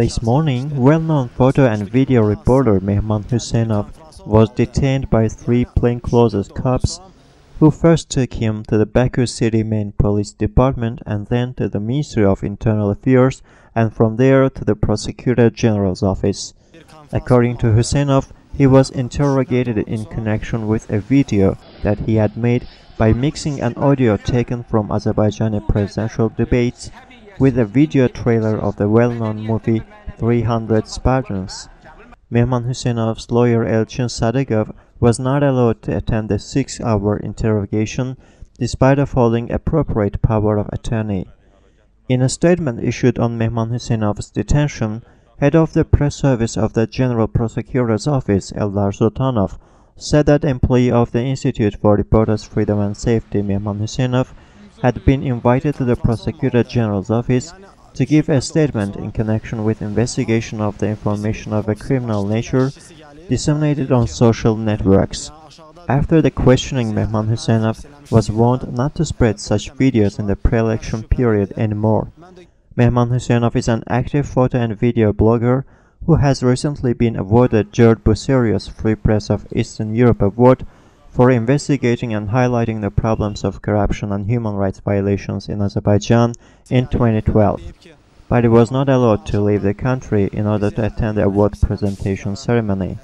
This morning, well-known photo and video reporter Mehman Huseynov was detained by three plainclothes cops who first took him to the Baku City Main Police Department and then to the Ministry of Internal Affairs and from there to the Prosecutor General's office. According to Huseynov, he was interrogated in connection with a video that he had made by mixing an audio taken from Azerbaijani presidential debates with a video trailer of the well-known movie 300 Spartans. Mehman Huseynov's lawyer Elchin Sadigov was not allowed to attend the six-hour interrogation despite of holding appropriate power of attorney. In a statement issued on Mehman Huseynov's detention, head of the press service of the General Prosecutor's Office, Eldar Sultanov, said that employee of the Institute for Reporters' Freedom and Safety, Mehman Huseynov, had been invited to the Prosecutor General's office to give a statement in connection with investigation of the information of a criminal nature disseminated on social networks. After the questioning, Mehman Huseynov was warned not to spread such videos in the pre-election period anymore. Mehman Huseynov is an active photo and video blogger who has recently been awarded George Bucerius Free Press of Eastern Europe Award for investigating and highlighting the problems of corruption and human rights violations in Azerbaijan in 2012. But he was not allowed to leave the country in order to attend the award presentation ceremony.